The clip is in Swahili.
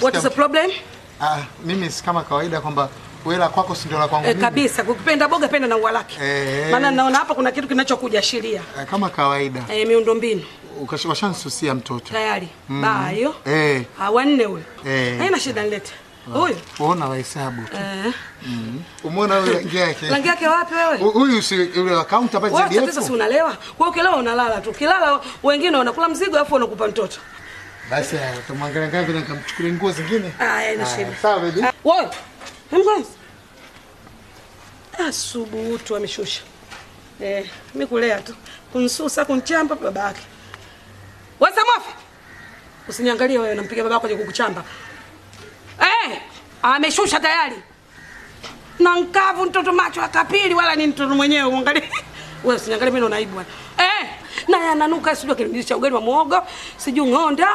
What is the problem? Ah, mimi si kama kawaida kwamba wela kwako si ndio la kwangu mimi. kabisa ukipenda boga penda na uwalaki. lake. Eh. Maana naona hapa kuna kitu kinachokuja sheria. Eh, kama kawaida Eh, miundombinu mbinu. Ukashawashansusia mtoto tayari. Baa hiyo. eh, Ah, wanne huyo. Eh. Haina shida nilete. Huyu. uona wahesabu tu. Eh. Umeona yule rangi yake Rangi yake wapi wewe? Huyu si yule wa kaunta pale Wewe sasa tatizo si unalewa. Kwa hiyo ukilewa unalala tu. Kilala wengine wanakula mzigo afu wanakupa mtoto. Basi haya, tumwangalia ngapi na kumchukulia nguo zingine. Ah, haina shida. Sawa baby. Ah, Wewe. Hemkwanza. Asubutu ameshusha. Eh, mimi kulea tu. Kunsusa kunchamba babake. Wasa Samofi. Usiniangalie wewe nampiga babako kwenye kukuchamba. Eh, ameshusha tayari. Na nkavu mtoto macho akapili wala ni mtoto mwenyewe uangalie. Wewe usiniangalie mimi naona aibu bwana. Eh, naye ananuka sijui akirudisha ugali wa muogo, sijui ng'onda,